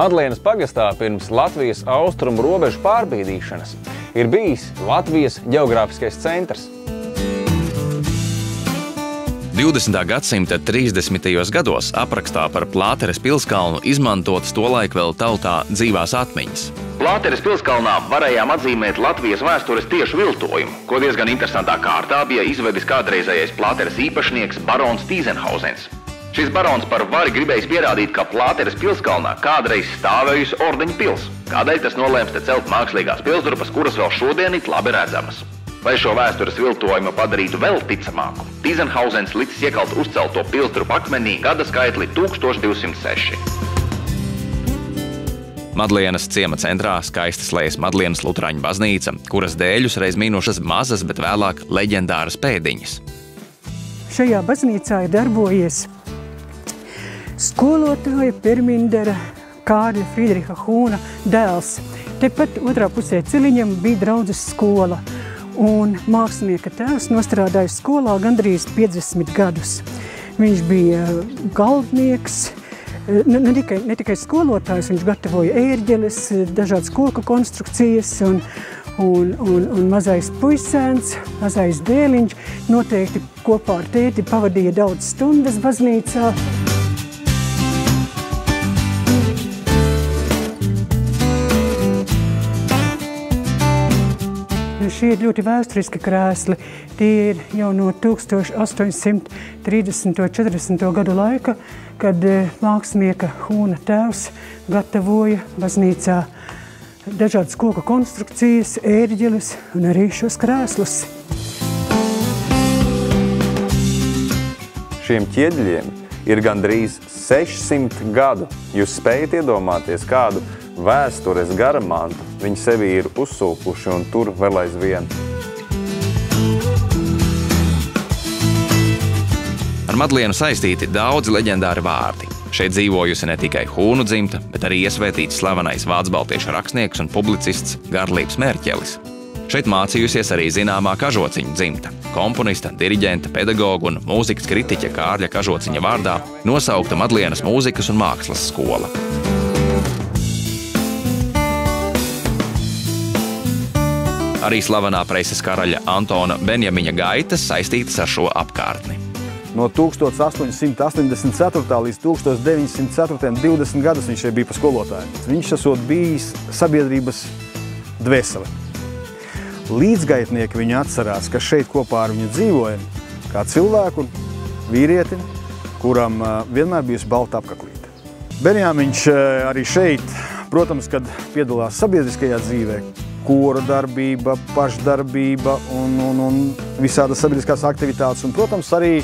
Madlienas pagastā pirms Latvijas austrumu robežu pārbīdīšanas ir bijis Latvijas geogrāfiskais centrs. 20. gadsimta 30. gados aprakstā par Plāteres pilskalnu izmantotas tolaik vēl tautā dzīvās atmiņas. Plāteres pilskalnā varējām atzīmēt Latvijas vēstures tiešu viltojumu, ko diezgan interesantā kārtā bija izvedis kādreizējais Plāteres īpašnieks barons Tīzenhauzens. Šis barons par vari gribējis pierādīt, ka Plāteres pilskalnā kādreiz stāvējusi ordeņa pils. Kādēļ tas nolēms te celt mākslīgās pilsdrupas, kuras vēl šodien it labi redzamas? Lai šo vēstures viltojumu padarītu vēl ticamāku, Tīzenhauzens licis iekalt uzcelto pilsdrupu akmenī gada skaitli 1206. Madlienas ciema centrā skaisti slēdz Madlienas Lutāņu baznīca, kuras dēļus reiz minušas mazas, bet vēlāk leģendāras pēdiņas. Šajā baznīcā ir darbojies skolotāja Pirmindera Kārļa Friedriha Hūna dēls. Tepat otrā pusē ciliņam bija draudzes skola, un mākslinieka tēvs nostrādāja skolā gandrīz 50 gadus. Viņš bija galvnieks, ne, ne, tikai, ne tikai skolotājs, viņš gatavoja ērģeles, dažādas koku konstrukcijas un, un, un, un mazais puisēns, mazais dēliņš noteikti kopā ar tēti pavadīja daudz stundas baznīcā. Šie ir ļoti vēsturiski krēsli. Tie ir jau no 1830. un 40. gadu laika, kad eh, mākslinieka Hūna tēvs gatavoja baznīcā dažādas koku konstrukcijas, ērģeles un arī šos krēslus. Šiem ķieģeļiem ir gandrīz 600 gadu. Jūs spējat iedomāties kādu vēstures garamantu viņi sevi ir uzsūkuši un tur vēl aizvien. Ar Madlienu saistīti daudzi leģendāri vārdi. Šeit dzīvojusi ne tikai hūnu dzimta, bet arī iesvētīts slavenais vācu baltiešu rakstnieks un publicists Garlīps Mērķelis. Šeit mācījusies arī zināmā kažociņa dzimta. Komponista, diriģenta, pedagoga un mūzikas kritiķa Kārļa Kažociņa vārdā nosaukta Madlienas mūzikas un mākslas skola. Arī slavenā preses karaļa Antona Benjamiņa gaitas saistītas ar šo apkārtni. No 1884. līdz 1904. 20 gadus viņš bija pa skolotāju. Viņš esot bijis sabiedrības dvēsele. Līdzgaitnieki viņu atcerās, ka šeit kopā ar viņu dzīvoja kā cilvēku, vīrieti, kuram vienmēr bijusi balta apaklīte. Benjāmiņš arī šeit, protams, kad piedalās sabiedriskajā dzīvē, kora darbība, pašdarbība un, un, un visādas sabiedriskās aktivitātes. Un, protams, arī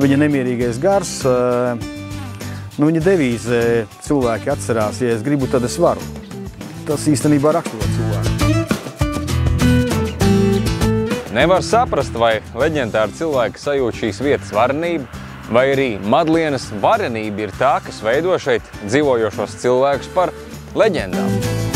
viņa nemierīgais gars. Eh, nu, viņa devīze cilvēki atcerās, ja es gribu, tad es varu. Tas īstenībā raksturo cilvēku. Nevar saprast, vai leģendāri cilvēki sajūt šīs vietas varenību, vai arī Madlienas varenība ir tā, kas veido šeit dzīvojošos cilvēkus par leģendām.